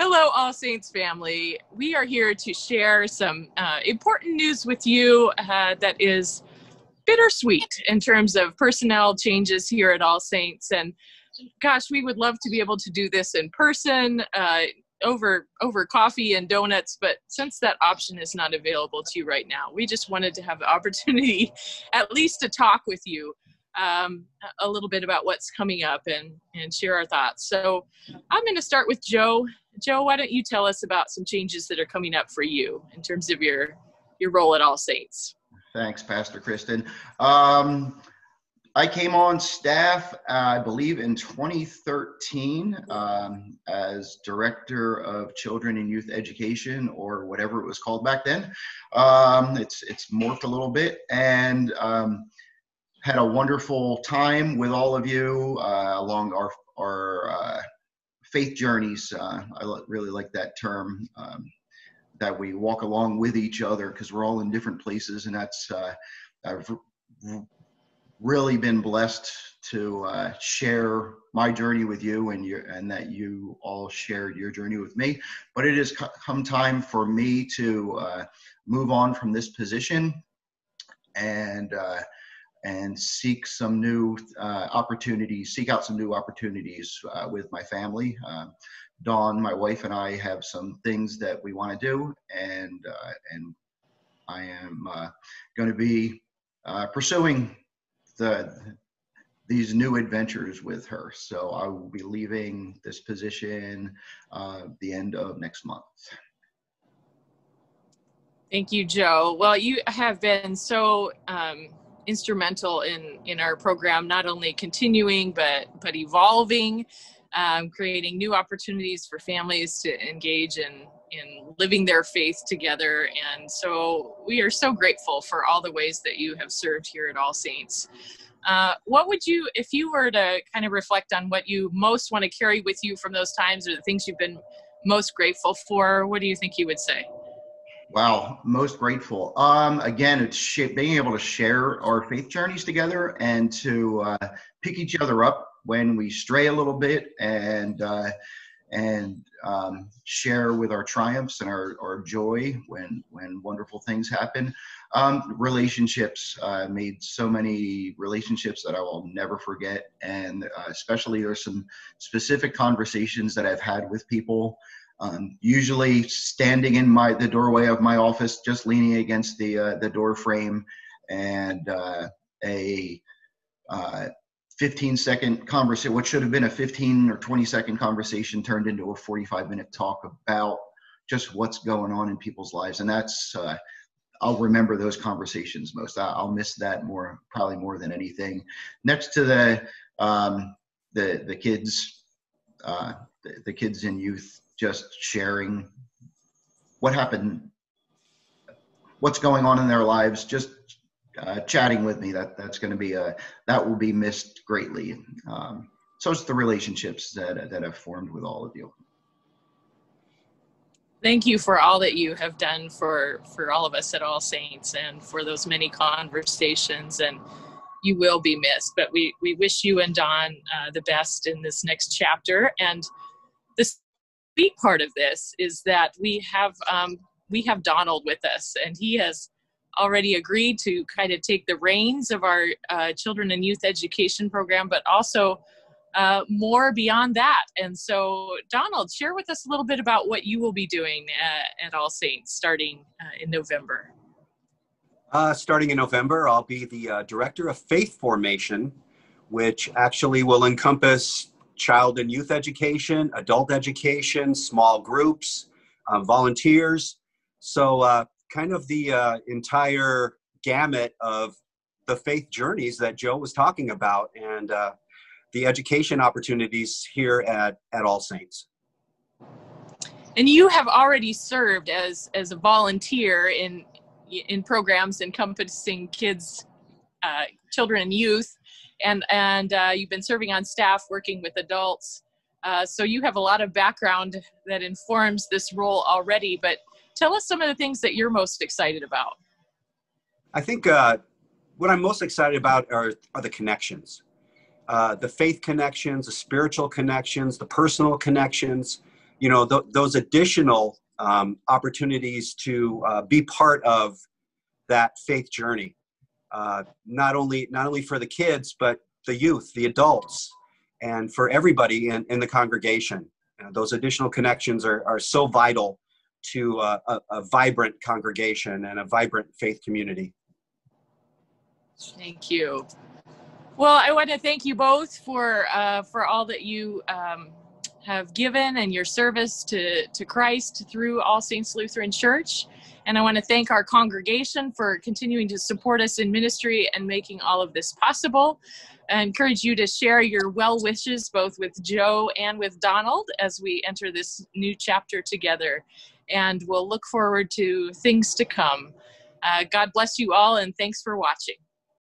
Hello, All Saints family. We are here to share some uh, important news with you uh, that is bittersweet in terms of personnel changes here at All Saints. And gosh, we would love to be able to do this in person. Uh, over over coffee and donuts but since that option is not available to you right now we just wanted to have the opportunity at least to talk with you um, a little bit about what's coming up and and share our thoughts. So i'm going to start with joe. Joe why don't you tell us about some changes that are coming up for you in terms of your your role at all saints thanks pastor kristin. Um, I came on staff, uh, I believe, in 2013 um, as Director of Children and Youth Education, or whatever it was called back then. Um, it's it's morphed a little bit, and um, had a wonderful time with all of you uh, along our our uh, faith journeys. Uh, I really like that term. Um, that we walk along with each other because we're all in different places, and that's uh, I've really been blessed to uh, share my journey with you and you and that you all shared your journey with me but it has come time for me to uh, move on from this position and and seek some new uh, opportunities seek out some new opportunities uh, with my family um, dawn my wife and i have some things that we want to do and uh, and i am going to be pursuing the these new adventures with her. So I will be leaving this position uh, the end of next month. Thank you, Joe. Well, you have been so um, instrumental in in our program, not only continuing but but evolving, um, creating new opportunities for families to engage in in living their faith together. And so we are so grateful for all the ways that you have served here at All Saints. Uh, what would you, if you were to kind of reflect on what you most want to carry with you from those times or the things you've been most grateful for, what do you think you would say? Wow, most grateful. Um, again, it's sh- being able to share our faith journeys together and to uh, pick each other up when we stray a little bit and uh, and um, share with our triumphs and our, our joy when when wonderful things happen. Um, relationships uh, made so many relationships that I will never forget, and uh, especially there's some specific conversations that I've had with people. Um, usually standing in my the doorway of my office, just leaning against the uh, the door frame, and uh, a uh, 15 second conversation, what should have been a 15 or 20 second conversation turned into a 45 minute talk about just what's going on in people's lives. And that's, uh, I'll remember those conversations most. I'll miss that more, probably more than anything. Next to the, um, the, the kids, uh, the, the kids and youth just sharing what happened, what's going on in their lives, just uh, chatting with me. That that's going to be a that will be missed greatly. Um, so it's the relationships that that have formed with all of you. Thank you for all that you have done for for all of us at All Saints and for those many conversations and you will be missed. But we we wish you and Don uh, the best in this next chapter. And part of this is that we have um, we have Donald with us, and he has already agreed to kind of take the reins of our uh, children and youth education program, but also uh, more beyond that. And so, Donald, share with us a little bit about what you will be doing at, at All Saints starting uh, in November. Uh, starting in November, I'll be the uh, director of faith formation, which actually will encompass child and youth education, adult education, small groups, uh, volunteers. So uh, kind of the uh, entire gamut of the faith journeys that Joe was talking about and uh, the education opportunities here at, at All Saints. And you have already served as, as a volunteer in, in programs encompassing kids, uh, children and youth, and, and uh, you've been serving on staff working with adults. Uh, so you have a lot of background that informs this role already, but tell us some of the things that you're most excited about. I think uh, what I'm most excited about are, are the connections. Uh, the faith connections, the spiritual connections, the personal connections, you know, th- those additional um, opportunities to uh, be part of that faith journey. Uh, not only not only for the kids, but the youth, the adults, and for everybody in, in the congregation. Those additional connections are, are so vital to a, a vibrant congregation and a vibrant faith community. Thank you. Well, I want to thank you both for uh, for all that you um, have given and your service to to Christ through All Saints Lutheran Church. And I want to thank our congregation for continuing to support us in ministry and making all of this possible. I encourage you to share your well wishes both with Joe and with Donald as we enter this new chapter together. And we'll look forward to things to come. Uh, God bless you all, and thanks for watching.